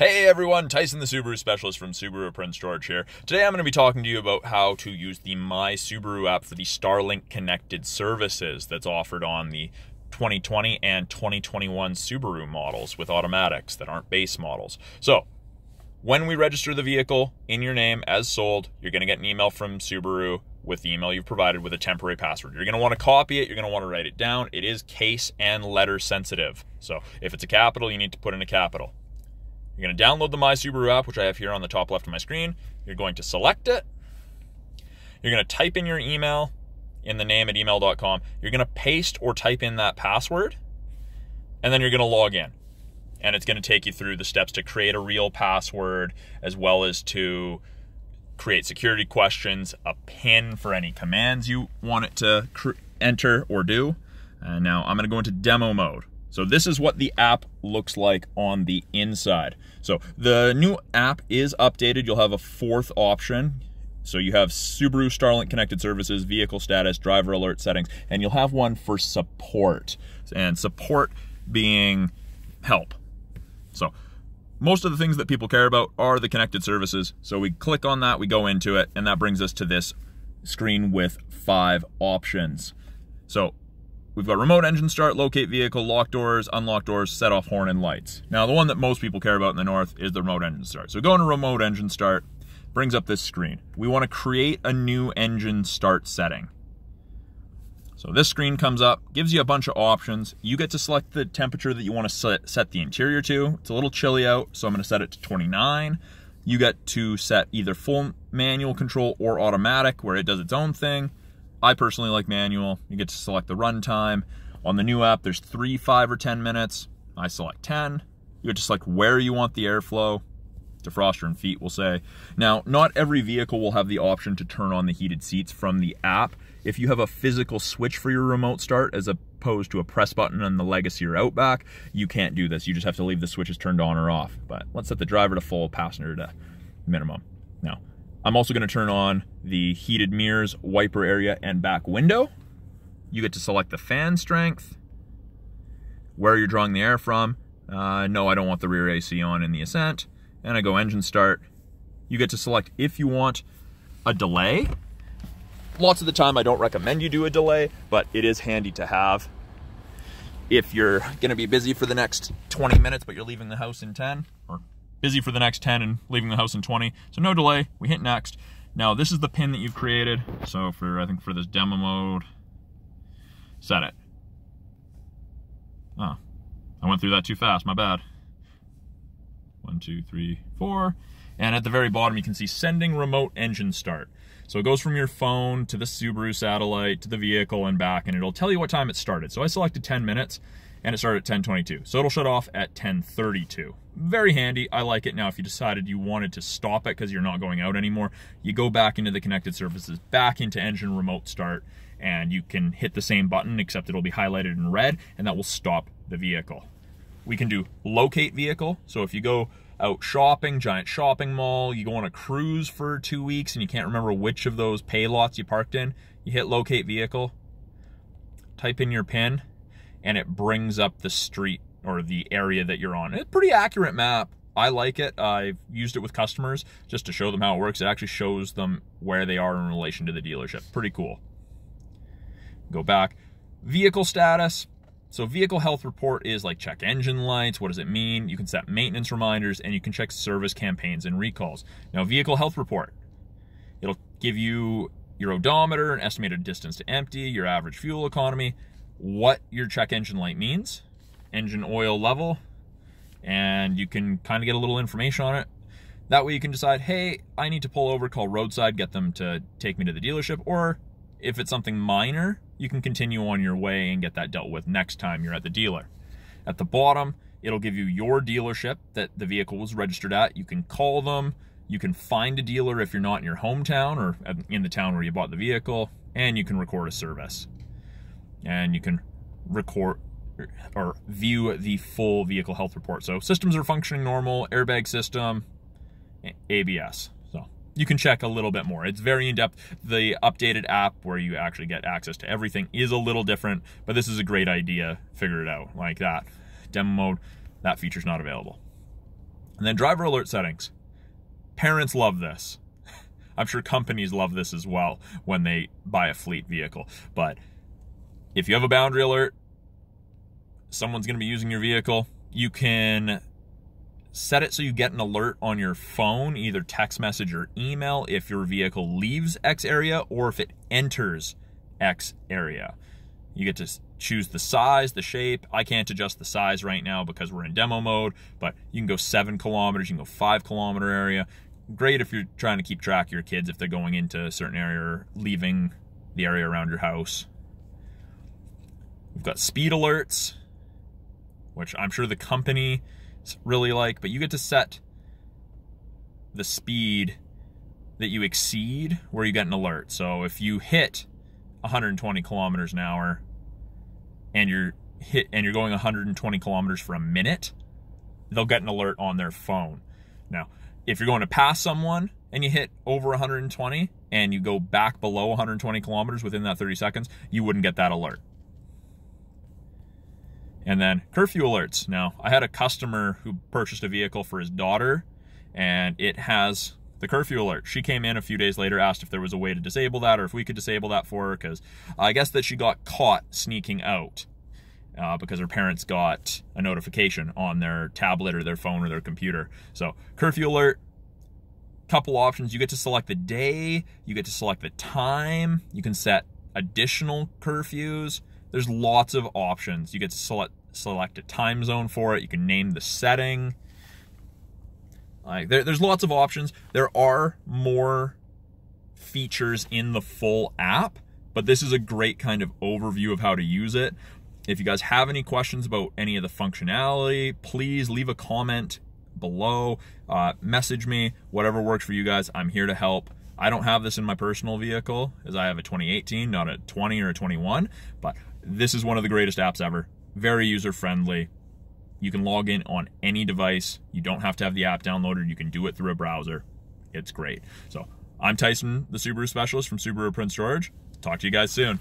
Hey everyone, Tyson the Subaru Specialist from Subaru Prince George here. Today I'm going to be talking to you about how to use the My Subaru app for the Starlink connected services that's offered on the 2020 and 2021 Subaru models with automatics that aren't base models. So, when we register the vehicle in your name as sold, you're going to get an email from Subaru with the email you've provided with a temporary password. You're going to want to copy it, you're going to want to write it down. It is case and letter sensitive. So, if it's a capital, you need to put in a capital. You're going to download the My Subaru app, which I have here on the top left of my screen. You're going to select it. You're going to type in your email in the name at email.com. You're going to paste or type in that password, and then you're going to log in. And it's going to take you through the steps to create a real password, as well as to create security questions, a pin for any commands you want it to enter or do. And now I'm going to go into demo mode. So this is what the app looks like on the inside. So the new app is updated. You'll have a fourth option. So you have Subaru Starlink connected services, vehicle status, driver alert settings, and you'll have one for support. And support being help. So most of the things that people care about are the connected services. So we click on that, we go into it, and that brings us to this screen with five options. So We've got remote engine start, locate vehicle, lock doors, unlock doors, set off horn and lights. Now, the one that most people care about in the north is the remote engine start. So going to remote engine start brings up this screen. We want to create a new engine start setting. So this screen comes up, gives you a bunch of options. You get to select the temperature that you want to set, the interior to. It's a little chilly out, so I'm going to set it to 29. You get to set either full manual control or automatic, where it does its own thing. I personally like manual. You get to select the runtime. On the new app, there's three, five, or 10 minutes. I select 10. You get to select where you want the airflow. Defroster and feet will say. Now, not every vehicle will have the option to turn on the heated seats from the app. If you have a physical switch for your remote start as opposed to a press button on the Legacy or Outback, you can't do this. You just have to leave the switches turned on or off. But let's set the driver to full, passenger to minimum. Now, I'm also going to turn on the heated mirrors, wiper area, and back window. You get to select the fan strength, where you're drawing the air from. Uh, no, I don't want the rear AC on in the Ascent. And I go engine start. You get to select if you want a delay. Lots of the time I don't recommend you do a delay, but it is handy to have. If you're gonna be busy for the next 20 minutes, but you're leaving the house in 10, or busy for the next 10 and leaving the house in 20. So no delay, we hit next. Now this is the pin that you've created. So for, I think for this demo mode, set it. Oh, I went through that too fast, my bad. One, two, three, four. And at the very bottom, you can see sending remote engine start. So it goes from your phone to the Subaru satellite to the vehicle and back, and it'll tell you what time it started. So I selected 10 minutes and it started at 1022. So it'll shut off at 1032. Very handy. I like it. Now, if you decided you wanted to stop it because you're not going out anymore, you go back into the connected services, back into engine remote start, and you can hit the same button, except it'll be highlighted in red, and that will stop the vehicle. We can do locate vehicle. So if you go out shopping, giant shopping mall, you go on a cruise for two weeks and you can't remember which of those pay lots you parked in, you hit locate vehicle, type in your PIN, and it brings up the street or the area that you're on. It's a pretty accurate map. I like it. I've used it with customers just to show them how it works. It actually shows them where they are in relation to the dealership. Pretty cool. Go back. Vehicle status. So vehicle health report is like check engine lights. What does it mean? You can set maintenance reminders and you can check service campaigns and recalls. Now vehicle health report. It'll give you your odometer, an estimated distance to empty, your average fuel economy, what your check engine light means, engine oil level, and you can kind of get a little information on it. That way you can decide, hey, I need to pull over, call roadside, get them to take me to the dealership, or if it's something minor, you can continue on your way and get that dealt with next time you're at the dealer. At the bottom, it'll give you your dealership that the vehicle was registered at. You can call them. You can find a dealer if you're not in your hometown or uh, in the town where you bought the vehicle, and you can record a service and you can record or view the full vehicle health report. So systems are functioning normal, airbag system, ABS. So you can check a little bit more. It's very in-depth. The updated app where you actually get access to everything is a little different, but this is a great idea. Figure it out like that. Demo mode, that feature's not available. And then driver alert settings. Parents love this. I'm sure companies love this as well when they buy a fleet vehicle. But if you have a boundary alert, someone's going to be using your vehicle, you can set it so you get an alert on your phone, either text message or email, if your vehicle leaves X area or if it enters X area. You get to choose the size, the shape. I can't adjust the size right now because we're in demo mode, but you can go seven kilometers, you can go five kilometer area. Great if you're trying to keep track of your kids if they're going into a certain area or leaving the area around your house. We've got speed alerts, which I'm sure the company really like, but you get to set the speed that you exceed where you get an alert. So if you hit 120 kilometers an hour and you're hit and you're going 120 kilometers for a minute, they'll get an alert on their phone. Now, if you're going to pass someone and you hit over 120 and you go back below 120 kilometers within that 30 seconds, you wouldn't get that alert. And then curfew alerts. Now, I had a customer who purchased a vehicle for his daughter and it has the curfew alert. She came in a few days later, asked if there was a way to disable that or if we could disable that for her because I guess that she got caught sneaking out uh, because her parents got a notification on their tablet or their phone or their computer. So, curfew alert, couple options. You get to select the day, you get to select the time, you can set additional curfews. There's lots of options. You get to select select a time zone for it. You can name the setting. Like there, there's lots of options. There are more features in the full app, but this is a great kind of overview of how to use it. If you guys have any questions about any of the functionality, please leave a comment below. Uh, message me, whatever works for you guys. I'm here to help. I don't have this in my personal vehicle as I have a 2018, not a 20 or a 21, but this is one of the greatest apps ever. Very user friendly. You can log in on any device. You don't have to have the app downloaded. You can do it through a browser. It's great. So I'm Tyson, the Subaru specialist from Subaru Prince George. Talk to you guys soon.